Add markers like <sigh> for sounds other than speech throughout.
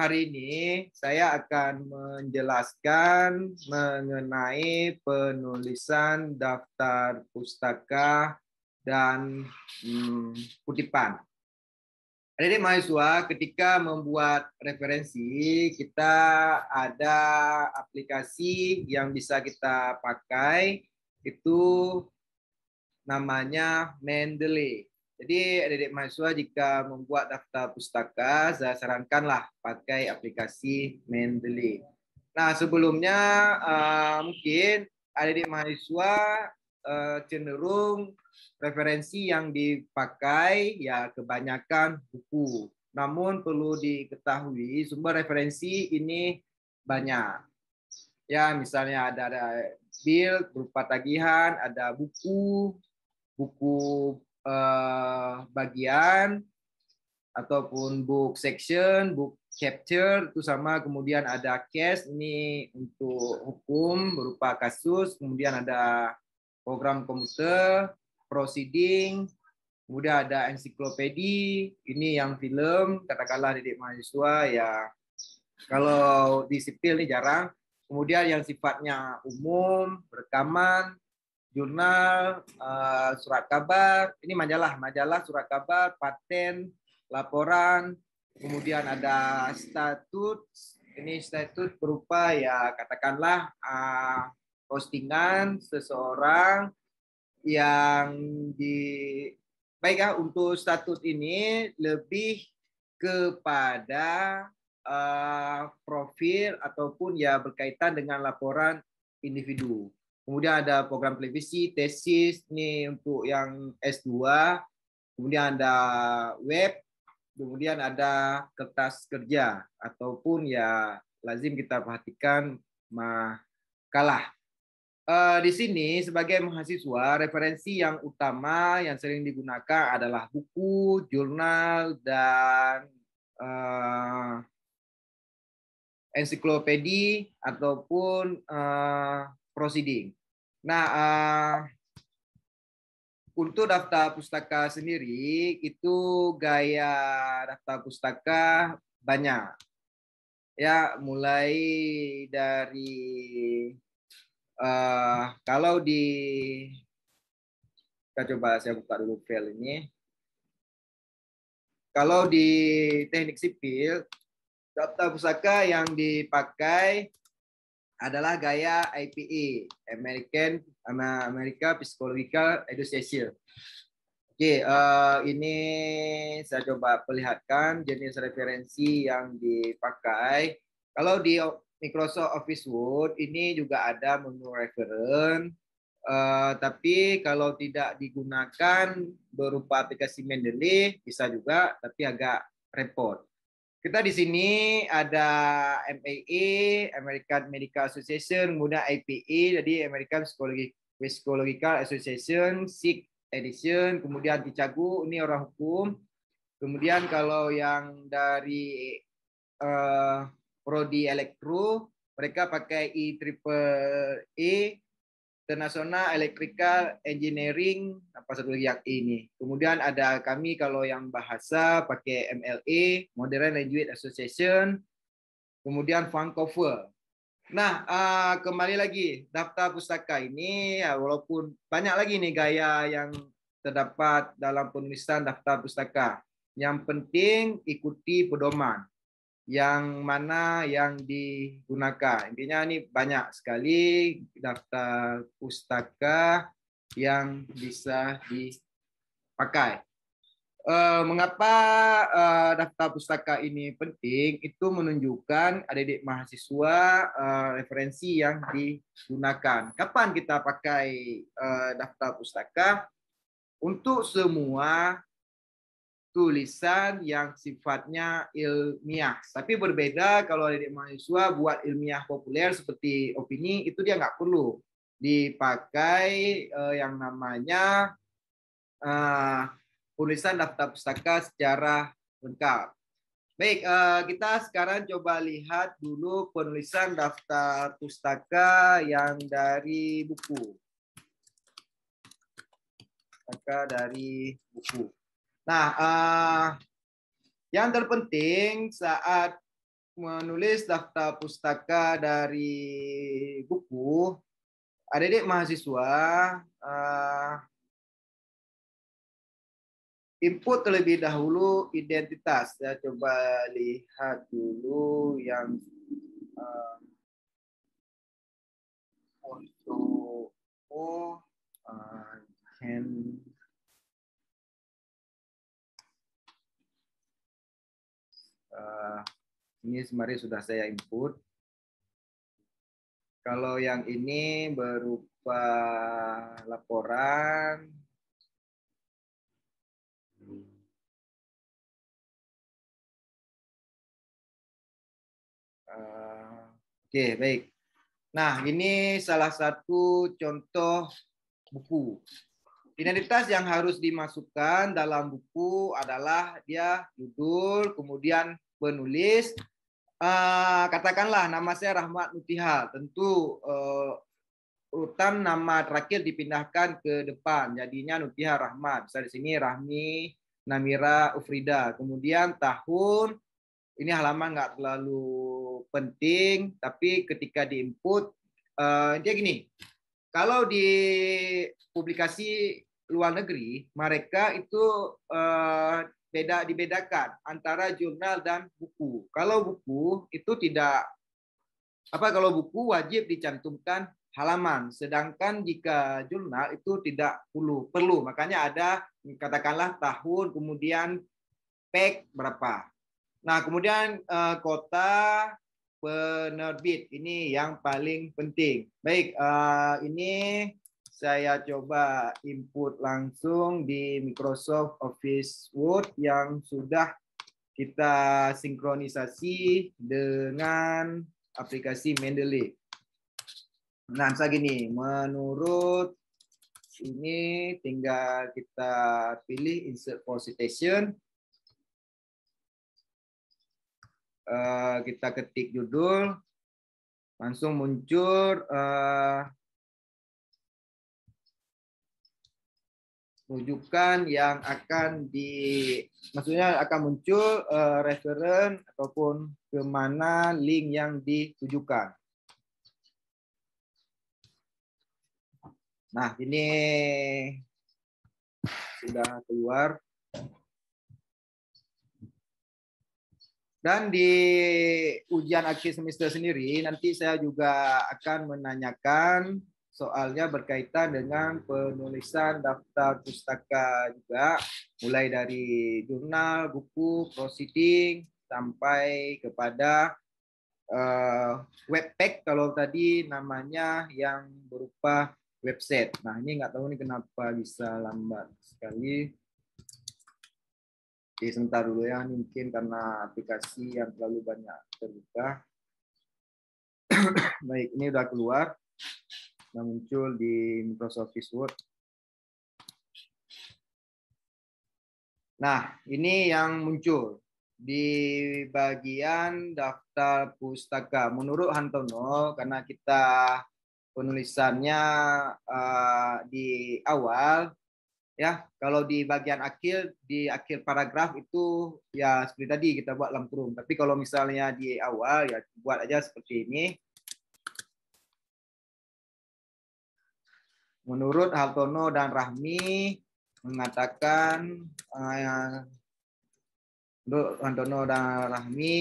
hari ini saya akan menjelaskan mengenai penulisan daftar pustaka dan hmm, kutipan. Adik mahasiswa ketika membuat referensi kita ada aplikasi yang bisa kita pakai itu namanya Mendeley. Jadi adik-adik mahasiswa jika membuat daftar pustaka, saya sarankanlah pakai aplikasi Mendeley. Nah sebelumnya uh, mungkin adik-adik mahasiswa uh, cenderung referensi yang dipakai ya kebanyakan buku. Namun perlu diketahui sumber referensi ini banyak. Ya misalnya ada, ada bill berupa tagihan, ada buku, buku uh, bagian ataupun book section, book chapter itu sama. Kemudian ada case ini untuk hukum berupa kasus, kemudian ada program komputer, proceeding, kemudian ada ensiklopedi, ini yang film, katakanlah didik mahasiswa ya. Kalau di sipil ini jarang. Kemudian yang sifatnya umum, rekaman, jurnal, uh, surat kabar, ini majalah, majalah, surat kabar, paten, laporan, kemudian ada statut, ini statut berupa ya katakanlah uh, postingan seseorang yang di baik ya untuk statut ini lebih kepada uh, profil ataupun ya berkaitan dengan laporan individu. Kemudian ada program televisi, tesis, ini untuk yang S2. Kemudian ada web, kemudian ada kertas kerja ataupun ya lazim kita perhatikan makalah. Uh, di sini sebagai mahasiswa referensi yang utama yang sering digunakan adalah buku, jurnal dan uh, ensiklopedi ataupun uh, proceeding. Nah, uh, untuk daftar pustaka sendiri itu gaya daftar pustaka banyak. Ya, mulai dari uh, kalau di kita coba saya buka dulu file ini. Kalau di teknik sipil, daftar pustaka yang dipakai adalah gaya IPA, American America Psychological Association. Oke, uh, ini saya coba perlihatkan jenis referensi yang dipakai. Kalau di Microsoft Office Word ini juga ada menu referen, uh, tapi kalau tidak digunakan berupa aplikasi Mendeley bisa juga, tapi agak repot. Kita di sini ada MAA, American Medical Association, kemudian IPA, jadi American Psychological Association, SIG Edition, kemudian Ticagu, ini orang hukum. Kemudian kalau yang dari uh, Prodi Elektro, mereka pakai I triple E International Electrical Engineering apa satu lagi yang ini. Kemudian ada kami kalau yang bahasa pakai MLA Modern Language Association. Kemudian Vancouver. Nah, uh, kembali lagi daftar pustaka ini ya, walaupun banyak lagi nih gaya yang terdapat dalam penulisan daftar pustaka. Yang penting ikuti pedoman yang mana yang digunakan. Intinya ini banyak sekali daftar pustaka yang bisa dipakai. Uh, mengapa uh, daftar pustaka ini penting? Itu menunjukkan adik-adik mahasiswa uh, referensi yang digunakan. Kapan kita pakai daftar pustaka? Untuk semua tulisan yang sifatnya ilmiah. Tapi berbeda kalau adik mahasiswa buat ilmiah populer seperti opini, itu dia nggak perlu dipakai uh, yang namanya uh, tulisan daftar pustaka secara lengkap. Baik, uh, kita sekarang coba lihat dulu penulisan daftar pustaka yang dari buku. Pustaka dari buku. Nah, uh, yang terpenting saat menulis daftar pustaka dari buku, adik-adik mahasiswa uh, input terlebih dahulu identitas. Saya coba lihat dulu yang uh, untuk oh, uh, can uh, ini sebenarnya sudah saya input. Kalau yang ini berupa laporan, Uh, Oke, okay, baik. Nah, ini salah satu contoh buku. Identitas yang harus dimasukkan dalam buku adalah dia judul, kemudian penulis. Uh, katakanlah nama saya Rahmat Nutihal. Tentu uh, urutan nama terakhir dipindahkan ke depan. Jadinya Nutihal Rahmat. Bisa di sini Rahmi Namira Ufrida. Kemudian tahun ini halaman nggak terlalu penting, tapi ketika diinput, uh, dia gini, kalau di publikasi luar negeri, mereka itu uh, beda dibedakan antara jurnal dan buku. Kalau buku itu tidak apa kalau buku wajib dicantumkan halaman, sedangkan jika jurnal itu tidak perlu perlu. Makanya ada katakanlah tahun kemudian peg berapa. Nah, kemudian uh, kota penerbit ini yang paling penting. Baik, uh, ini saya coba input langsung di Microsoft Office Word yang sudah kita sinkronisasi dengan aplikasi Mendeley. Nah, saya gini, menurut ini tinggal kita pilih insert for citation Eh, kita ketik judul, langsung muncul uh, rujukan yang akan di, maksudnya akan muncul uh, referen ataupun ke mana link yang ditujukan. Nah, ini sudah keluar. Dan di ujian akhir semester sendiri nanti saya juga akan menanyakan soalnya berkaitan dengan penulisan daftar pustaka juga mulai dari jurnal, buku, proceeding sampai kepada uh, webpack kalau tadi namanya yang berupa website. Nah ini nggak tahu nih kenapa bisa lambat sekali. Oke, sebentar dulu ya. Mungkin karena aplikasi yang terlalu banyak terbuka. <clears throat> Baik, ini udah keluar. Sudah muncul di Microsoft Office Word. Nah, ini yang muncul di bagian daftar pustaka. Menurut Hantono, karena kita penulisannya uh, di awal, ya kalau di bagian akhir di akhir paragraf itu ya seperti tadi kita buat dalam kurung tapi kalau misalnya di awal ya buat aja seperti ini menurut Haltono dan Rahmi mengatakan uh, menurut Haltono dan Rahmi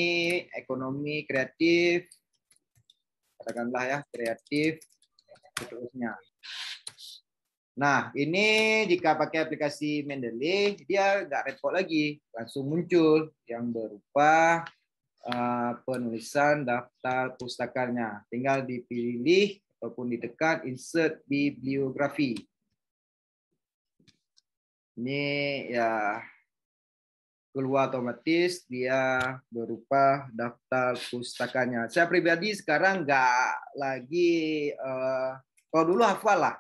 ekonomi kreatif katakanlah ya kreatif seterusnya Nah, ini jika pakai aplikasi Mendeley, dia nggak repot lagi, langsung muncul yang berupa uh, penulisan daftar pustakanya. Tinggal dipilih ataupun ditekan insert bibliografi. Ini ya keluar otomatis dia berupa daftar pustakanya. Saya pribadi sekarang nggak lagi uh, kalau dulu hafal lah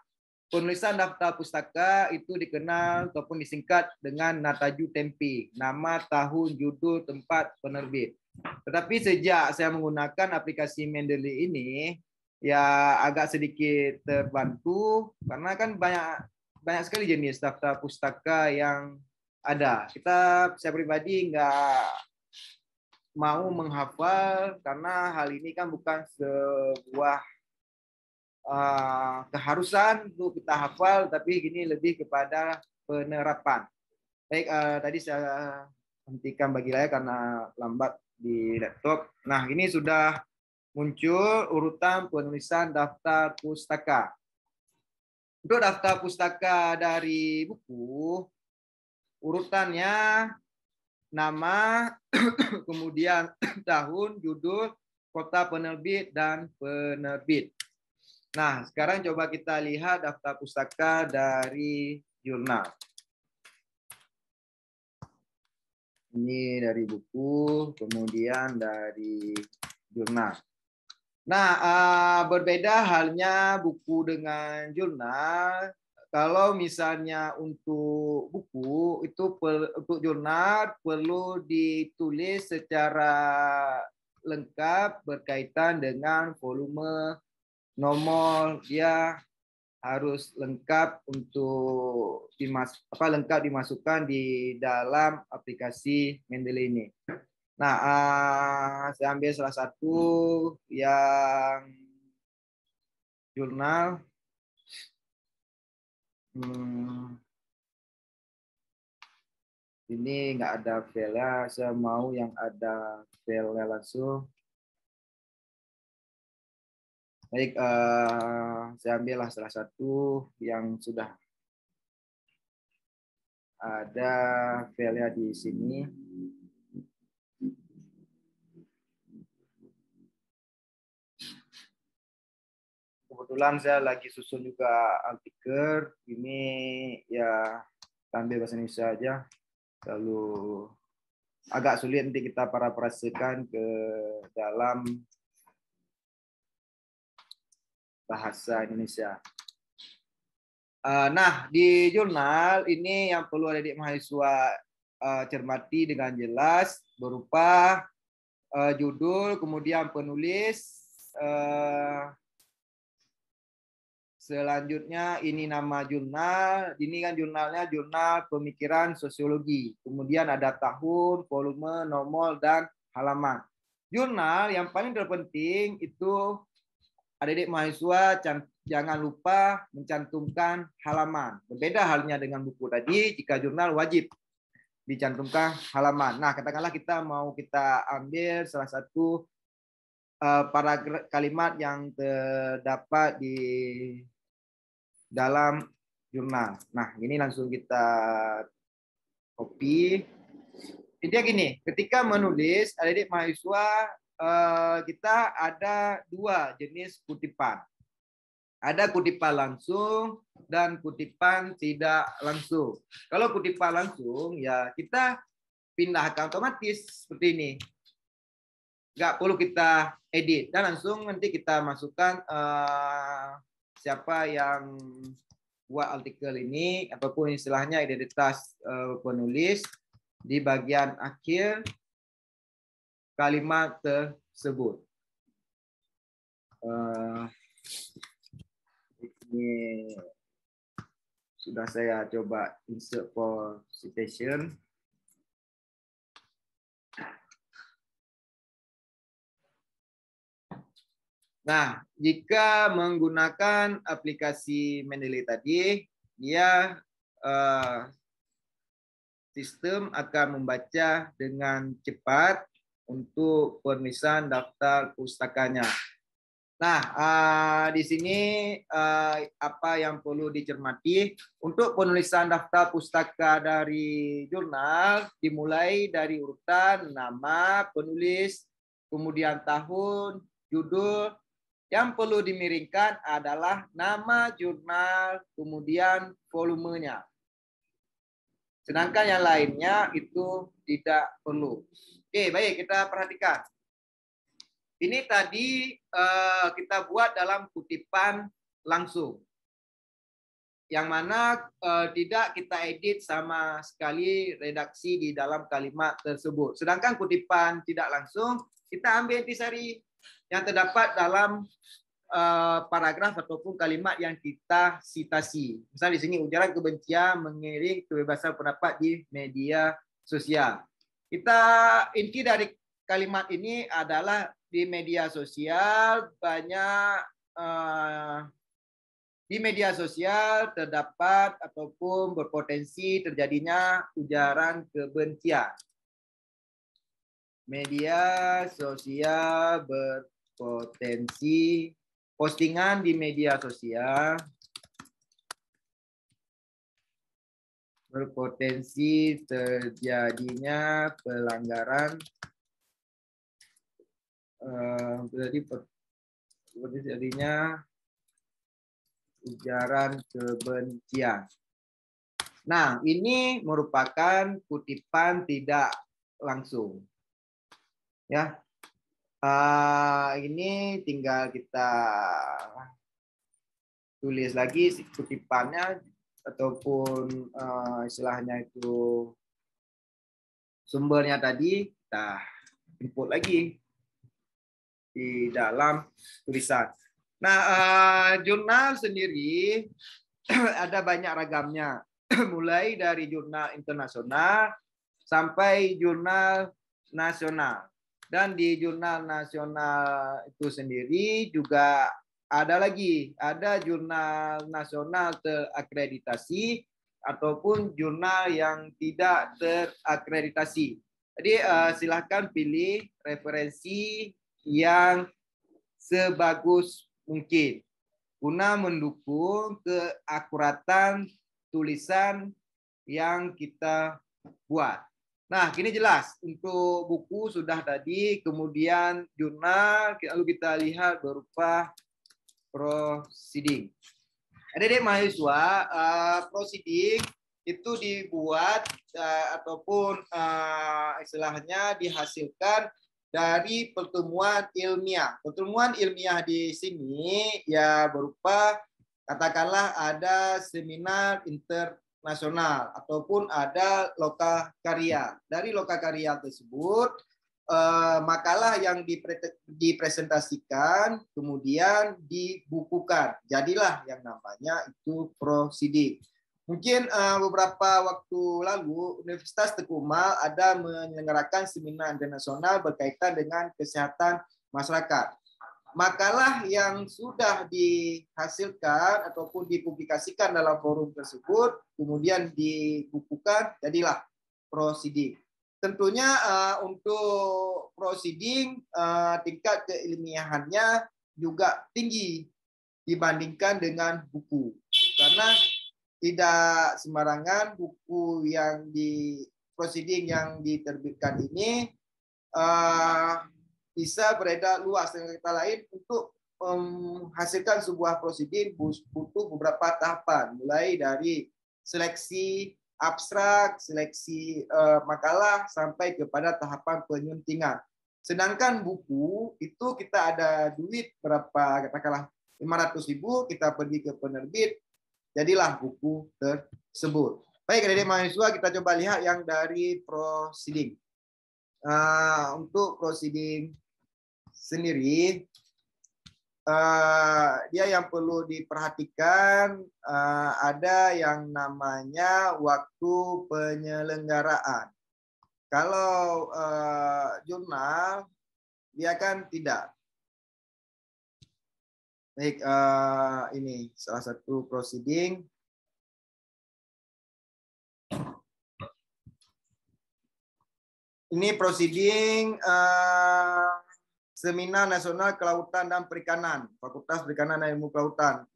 Penulisan daftar pustaka itu dikenal ataupun disingkat dengan Nataju Tempi, nama, tahun, judul, tempat penerbit. Tetapi sejak saya menggunakan aplikasi Mendeley ini, ya agak sedikit terbantu karena kan banyak banyak sekali jenis daftar pustaka yang ada. Kita saya pribadi nggak mau menghafal karena hal ini kan bukan sebuah uh, keharusan untuk kita hafal, tapi ini lebih kepada penerapan. Baik, uh, tadi saya hentikan bagi saya karena lambat di laptop. Nah, ini sudah muncul urutan penulisan daftar pustaka. Untuk daftar pustaka dari buku, urutannya nama, <clears throat> kemudian <clears throat> tahun, judul, kota penerbit, dan penerbit. Nah, sekarang coba kita lihat daftar pustaka dari jurnal. Ini dari buku, kemudian dari jurnal. Nah, uh, berbeda halnya buku dengan jurnal. Kalau misalnya untuk buku itu untuk jurnal perlu ditulis secara lengkap berkaitan dengan volume, nomor dia harus lengkap untuk dimas apa lengkap dimasukkan di dalam aplikasi Mendeley ini. Nah, uh, saya ambil salah satu yang jurnal. Hmm, ini nggak ada file saya mau yang ada file langsung. Baik, uh, saya ambillah salah satu yang sudah ada file di sini. Kebetulan saya lagi susun juga artikel ini ya ambil bahasa Indonesia aja lalu agak sulit nanti kita para perhatikan ke dalam bahasa Indonesia. Eh, nah, di jurnal ini yang perlu adik mahasiswa eh, cermati dengan jelas berupa eh, judul, kemudian penulis, Selanjutnya ini nama jurnal. Ini kan jurnalnya jurnal pemikiran sosiologi. Kemudian ada tahun, volume, nomor, dan halaman. Jurnal yang paling terpenting itu adik-adik mahasiswa jangan lupa mencantumkan halaman. Berbeda halnya dengan buku tadi, jika jurnal wajib dicantumkan halaman. Nah, katakanlah kita mau kita ambil salah satu uh, paragraf kalimat yang terdapat di dalam jurnal. Nah, ini langsung kita copy. Intinya gini, ketika menulis, adik-adik mahasiswa, eh, kita ada dua jenis kutipan. Ada kutipan langsung dan kutipan tidak langsung. Kalau kutipan langsung, ya kita pindahkan otomatis seperti ini. Nggak perlu kita edit. Dan langsung nanti kita masukkan uh, siapa yang buat artikel ini ataupun istilahnya identitas uh, penulis di bagian akhir kalimat tersebut. Uh, ini sudah saya coba insert for citation. Nah, jika menggunakan aplikasi Mendeley tadi, dia uh, sistem akan membaca dengan cepat untuk penulisan daftar pustakanya. Nah, uh, di sini uh, apa yang perlu dicermati untuk penulisan daftar pustaka dari jurnal dimulai dari urutan nama penulis, kemudian tahun, judul, yang perlu dimiringkan adalah nama jurnal, kemudian volumenya. Sedangkan yang lainnya itu tidak perlu. Oke, baik kita perhatikan. Ini tadi uh, kita buat dalam kutipan langsung. Yang mana uh, tidak kita edit sama sekali redaksi di dalam kalimat tersebut. Sedangkan kutipan tidak langsung, kita ambil intisari yang terdapat dalam uh, paragraf ataupun kalimat yang kita citasi. Misalnya di sini ujaran kebencian mengiring kebebasan pendapat di media sosial. Kita inti dari kalimat ini adalah di media sosial banyak uh, di media sosial terdapat ataupun berpotensi terjadinya ujaran kebencian. Media sosial berpotensi postingan di media sosial berpotensi terjadinya pelanggaran uh, terjadinya ujaran kebencian. Nah, ini merupakan kutipan tidak langsung. Ya, uh, ini tinggal kita tulis lagi kutipannya ataupun uh, istilahnya itu sumbernya tadi kita input lagi di dalam tulisan. Nah, uh, jurnal sendiri <clears throat> ada banyak ragamnya, <clears throat> mulai dari jurnal internasional sampai jurnal nasional. Dan di jurnal nasional itu sendiri juga ada lagi, ada jurnal nasional terakreditasi ataupun jurnal yang tidak terakreditasi. Jadi uh, silahkan pilih referensi yang sebagus mungkin guna mendukung keakuratan tulisan yang kita buat. Nah, kini jelas untuk buku sudah tadi, kemudian jurnal lalu kita lihat berupa proceeding. Adik-adik mahasiswa, uh, proceeding itu dibuat uh, ataupun uh, istilahnya dihasilkan dari pertemuan ilmiah. Pertemuan ilmiah di sini ya berupa katakanlah ada seminar internasional ataupun ada loka karya. Dari loka karya tersebut Eh, makalah yang dipresentasikan kemudian dibukukan. Jadilah yang namanya itu proceeding. Mungkin uh, beberapa waktu lalu Universitas Tekumal ada menyelenggarakan seminar internasional berkaitan dengan kesehatan masyarakat. Makalah yang sudah dihasilkan ataupun dipublikasikan dalam forum tersebut kemudian dibukukan jadilah proceeding. Tentunya uh, untuk proceeding uh, tingkat keilmiahannya juga tinggi dibandingkan dengan buku. Karena tidak sembarangan buku yang di proceeding yang diterbitkan ini uh, bisa beredar luas dengan kata lain untuk menghasilkan sebuah proceeding butuh beberapa tahapan mulai dari seleksi abstrak, seleksi uh, makalah sampai kepada tahapan penyuntingan. Sedangkan buku itu kita ada duit berapa katakanlah 500 ribu kita pergi ke penerbit jadilah buku tersebut. Baik adik mahasiswa kita coba lihat yang dari proceeding. Uh, untuk proceeding sendiri uh, dia yang perlu diperhatikan uh, ada yang namanya waktu penyelenggaraan. Kalau uh, jurnal dia kan tidak. Baik, ini salah satu proceeding. Ini proceeding uh, Seminar Nasional Kelautan dan Perikanan, Fakultas Perikanan dan Ilmu Kelautan.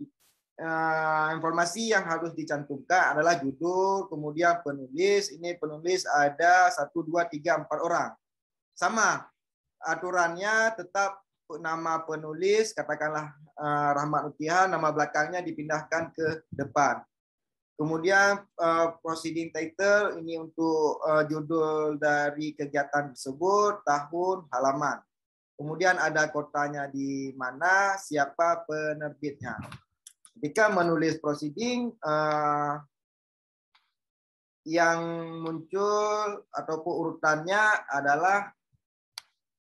Uh, informasi yang harus dicantumkan adalah judul, kemudian penulis. Ini penulis ada satu, dua, tiga, empat orang. Sama, aturannya tetap nama penulis, katakanlah uh, Rahmat Utihan, nama belakangnya dipindahkan ke depan. Kemudian uh, proceeding title ini untuk judul dari kegiatan tersebut, tahun, halaman. Kemudian ada kotanya di mana, siapa penerbitnya. Ketika menulis proceeding, uh, yang muncul ataupun urutannya adalah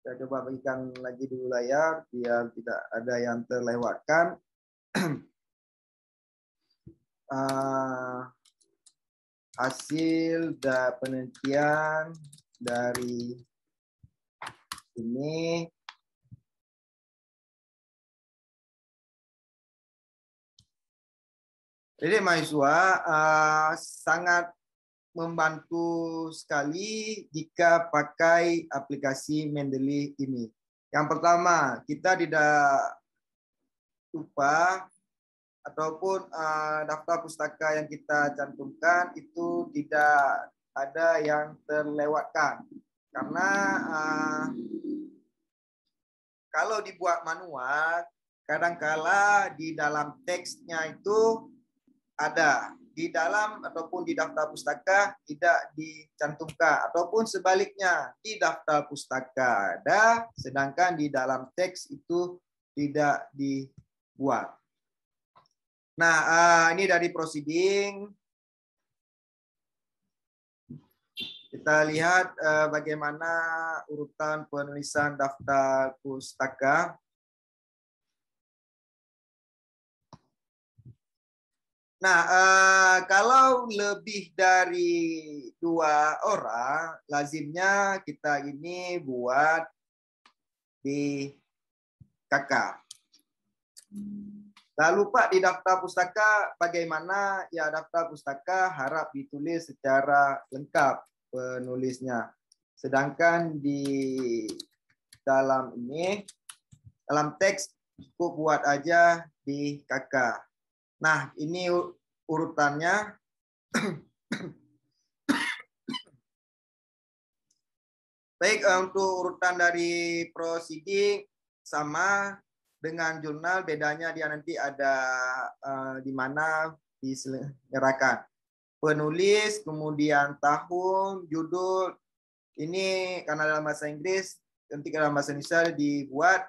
saya coba bagikan lagi dulu layar biar tidak ada yang terlewatkan. uh, <clears throat> hasil da penelitian dari ini Jadi mahasiswa uh, sangat membantu sekali jika pakai aplikasi Mendeley ini. Yang pertama, kita tidak lupa ataupun uh, daftar pustaka yang kita cantumkan itu tidak ada yang terlewatkan karena uh, kalau dibuat manual kadangkala di dalam teksnya itu ada di dalam ataupun di daftar pustaka tidak dicantumkan ataupun sebaliknya di daftar pustaka ada sedangkan di dalam teks itu tidak dibuat. Nah, uh, ini dari proceeding kita lihat uh, bagaimana urutan penulisan daftar pustaka Nah, uh, kalau lebih dari dua orang, lazimnya kita ini buat di kakak. Tak lupa di daftar pustaka bagaimana ya daftar pustaka harap ditulis secara lengkap penulisnya. Sedangkan di dalam ini, dalam teks cukup buat aja di kakak. Nah, ini urutannya. <coughs> Baik, eh, untuk urutan dari proceeding sama dengan jurnal, bedanya dia nanti ada uh, di mana diselenggarakan. Penulis, kemudian tahun, judul, ini karena dalam bahasa Inggris, nanti dalam bahasa Indonesia dibuat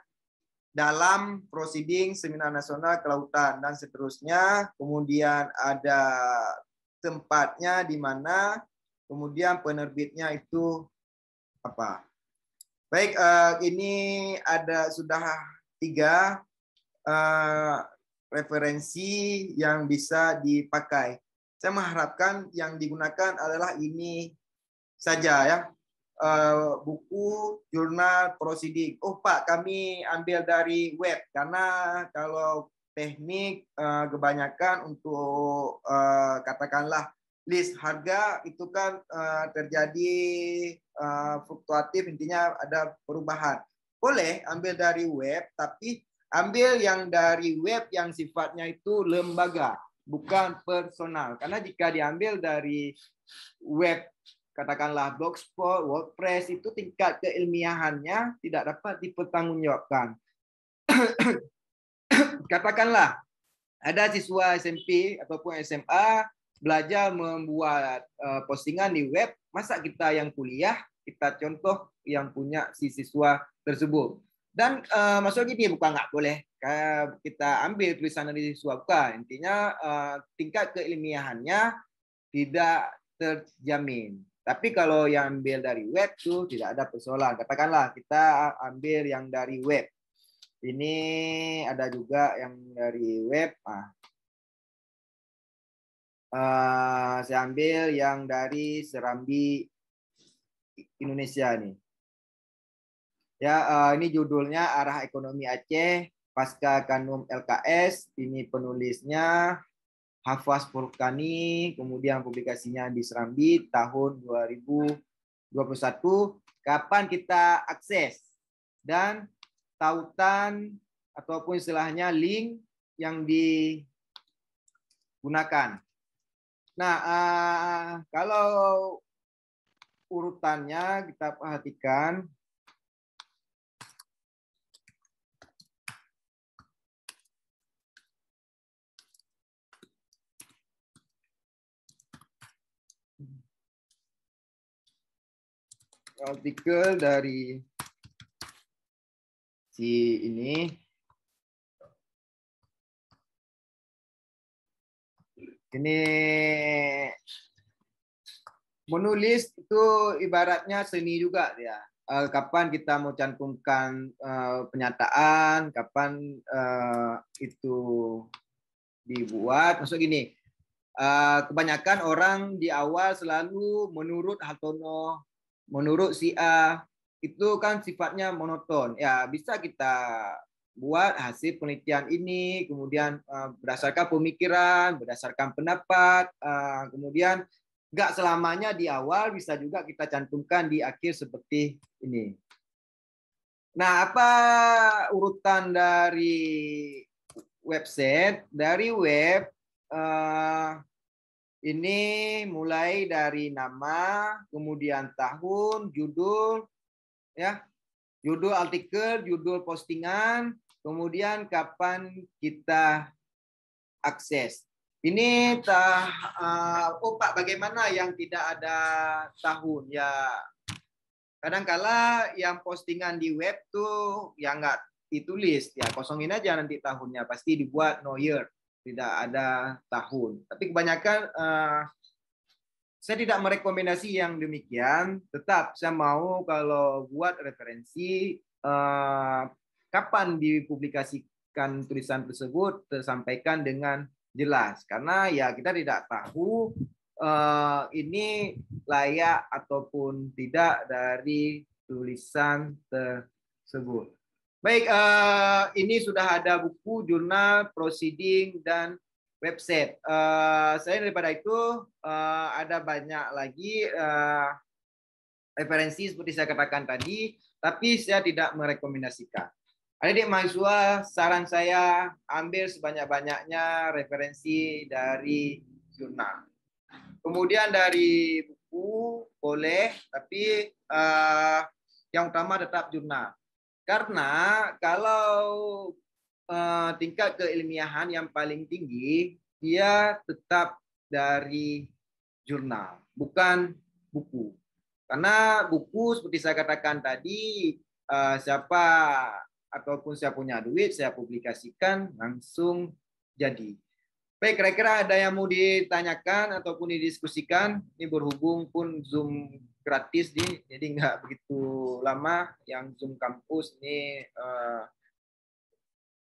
dalam proceeding seminar nasional kelautan dan seterusnya. Kemudian ada tempatnya di mana, kemudian penerbitnya itu apa. Baik, uh, ini ada sudah tiga uh, referensi yang bisa dipakai. Saya mengharapkan yang digunakan adalah ini saja ya uh, buku jurnal proceeding. Oh Pak, kami ambil dari web karena kalau teknik uh, kebanyakan untuk uh, katakanlah list harga itu kan uh, terjadi uh, fluktuatif intinya ada perubahan. Boleh ambil dari web tapi ambil yang dari web yang sifatnya itu lembaga bukan personal karena jika diambil dari web katakanlah Blogspot, WordPress itu tingkat keilmiahannya tidak dapat dipertanggungjawabkan. <coughs> katakanlah ada siswa SMP ataupun SMA belajar membuat uh, postingan di web, masa kita yang kuliah kita contoh yang punya si siswa tersebut. Dan uh, maksud gini bukan nggak boleh kita ambil tulisan dari siswa bukan. Intinya uh, tingkat keilmiahannya tidak terjamin. Tapi kalau yang ambil dari web tuh tidak ada persoalan. Katakanlah kita ambil yang dari web. Ini ada juga yang dari web. Ah. Uh, saya ambil yang dari Serambi Indonesia nih. Ya, uh, ini judulnya Arah Ekonomi Aceh Pasca Kanum LKS. Ini penulisnya Hafaz Furkani, kemudian publikasinya di Serambi tahun 2021. Kapan kita akses dan tautan ataupun istilahnya link yang digunakan. Nah, uh, kalau urutannya kita perhatikan artikel dari si ini ini menulis itu ibaratnya seni juga ya. kapan kita mau cantumkan uh, penyataan, kapan uh, itu dibuat. Maksud gini, kebanyakan orang di awal selalu menurut Hartono menurut si A itu kan sifatnya monoton. Ya, bisa kita buat hasil penelitian ini, kemudian uh, berdasarkan pemikiran, berdasarkan pendapat, uh, kemudian nggak selamanya di awal bisa juga kita cantumkan di akhir seperti ini. Nah, apa urutan dari website? Dari web uh, ini mulai dari nama, kemudian tahun, judul, ya, judul artikel, judul postingan, kemudian kapan kita akses. Ini tah, uh, oh Pak, bagaimana yang tidak ada tahun? Ya, kadangkala yang postingan di web tuh yang nggak ditulis, ya kosongin aja nanti tahunnya, pasti dibuat no year tidak ada tahun. Tapi kebanyakan uh, saya tidak merekomendasi yang demikian. Tetap saya mau kalau buat referensi uh, kapan dipublikasikan tulisan tersebut tersampaikan dengan jelas. Karena ya kita tidak tahu uh, ini layak ataupun tidak dari tulisan tersebut. Baik, uh, ini sudah ada buku, jurnal, proceeding, dan website. Uh, saya daripada itu uh, ada banyak lagi uh, referensi seperti saya katakan tadi, tapi saya tidak merekomendasikan. Adik mahasiswa, saran saya ambil sebanyak-banyaknya referensi dari jurnal. Kemudian dari buku boleh, tapi uh, yang utama tetap jurnal. Karena kalau uh, tingkat keilmiahan yang paling tinggi, dia tetap dari jurnal, bukan buku. Karena buku seperti saya katakan tadi, uh, siapa ataupun saya punya duit, saya publikasikan langsung jadi. Baik, kira-kira ada yang mau ditanyakan ataupun didiskusikan? Ini berhubung pun Zoom gratis nih, jadi nggak begitu lama. Yang Zoom kampus ini uh,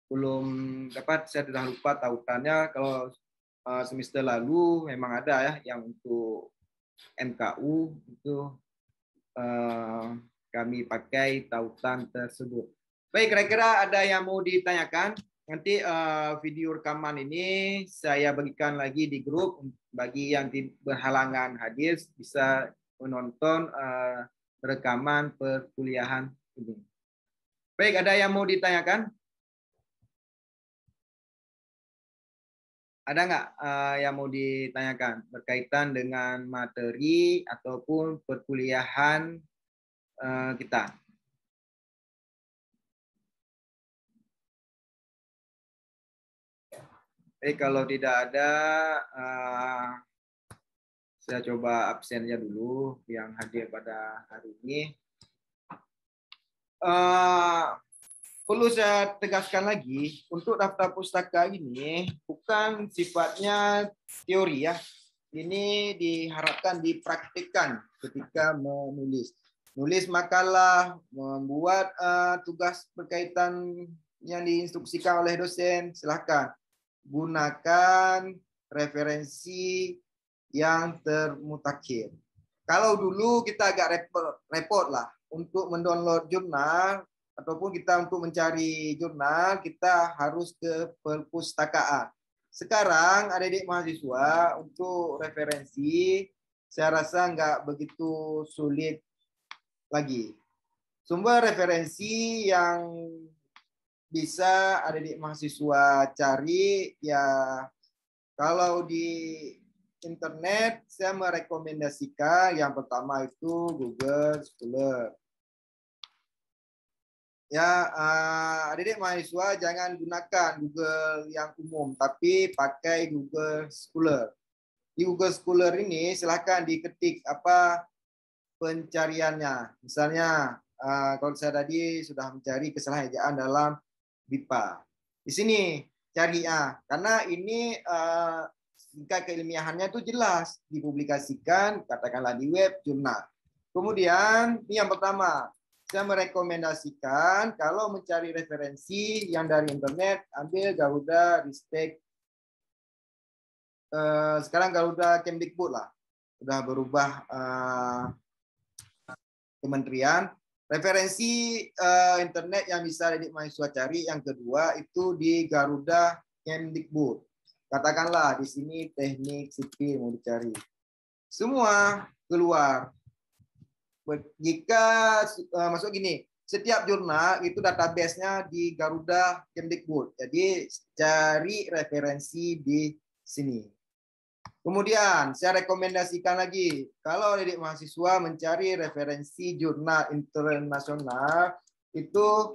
belum dapat, saya sudah lupa tautannya. Kalau uh, semester lalu memang ada ya yang untuk MKU itu uh, kami pakai tautan tersebut. Baik, kira-kira ada yang mau ditanyakan? Nanti uh, video rekaman ini saya bagikan lagi di grup bagi yang berhalangan hadir bisa menonton uh, rekaman perkuliahan ini. Baik, ada yang mau ditanyakan? Ada nggak uh, yang mau ditanyakan berkaitan dengan materi ataupun perkuliahan uh, kita? Eh kalau tidak ada, uh, saya coba absennya dulu yang hadir pada hari ini. Uh, perlu saya tegaskan lagi, untuk daftar pustaka ini bukan sifatnya teori ya. Ini diharapkan dipraktikkan ketika menulis. Nulis makalah, membuat uh, tugas berkaitan yang diinstruksikan oleh dosen, silahkan gunakan referensi yang termutakhir. Kalau dulu kita agak repot, lah untuk mendownload jurnal ataupun kita untuk mencari jurnal kita harus ke perpustakaan. Sekarang adik-adik mahasiswa untuk referensi saya rasa nggak begitu sulit lagi. Sumber referensi yang bisa ada di mahasiswa cari ya kalau di internet saya merekomendasikan yang pertama itu Google Scholar. Ya, uh, adik-adik mahasiswa jangan gunakan Google yang umum, tapi pakai Google Scholar. Di Google Scholar ini silahkan diketik apa pencariannya. Misalnya, uh, kalau saya tadi sudah mencari kesalahan ejaan dalam BIPA. Di sini cari A, karena ini uh, keilmiahannya itu jelas. Dipublikasikan katakanlah di web jurnal. Kemudian ini yang pertama, saya merekomendasikan kalau mencari referensi yang dari internet ambil Garuda Ristek uh, sekarang Garuda Kemdikbud lah. Sudah berubah uh, kementerian Referensi uh, internet yang bisa adik mahasiswa cari yang kedua itu di Garuda Kemdikbud. Katakanlah di sini teknik sipil mau dicari. Semua keluar. Jika uh, masuk gini, setiap jurnal itu database-nya di Garuda Kemdikbud. Jadi cari referensi di sini. Kemudian saya rekomendasikan lagi kalau adik mahasiswa mencari referensi jurnal internasional itu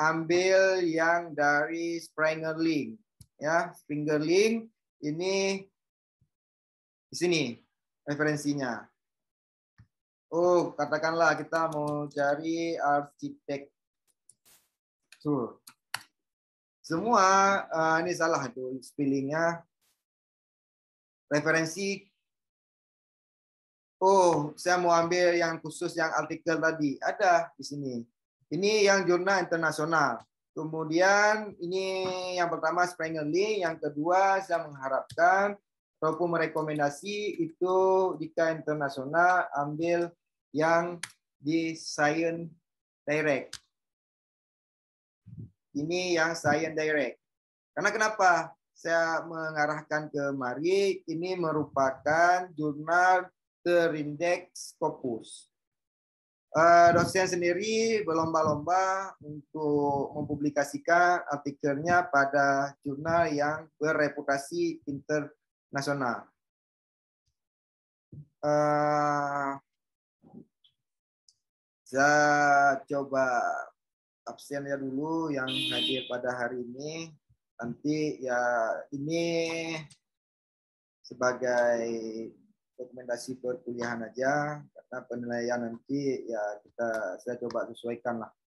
ambil yang dari Springer Link ya Springer Link ini di sini referensinya. Oh, katakanlah kita mau cari arsitektur. Semua uh, ini salah itu spellingnya referensi oh saya mau ambil yang khusus yang artikel tadi. Ada di sini. Ini yang jurnal internasional. Kemudian ini yang pertama Springer Link yang kedua saya mengharapkan ataupun merekomendasi itu jika internasional ambil yang di Science Direct. Ini yang Science Direct. Karena kenapa saya mengarahkan ke mari ini merupakan jurnal terindeks Scopus. Eh, dosen sendiri berlomba-lomba untuk mempublikasikan artikelnya pada jurnal yang bereputasi internasional. Uh, saya coba absennya dulu yang hadir pada hari ini nanti ya ini sebagai dokumentasi perkuliahan aja karena penilaian nanti ya kita saya coba sesuaikan lah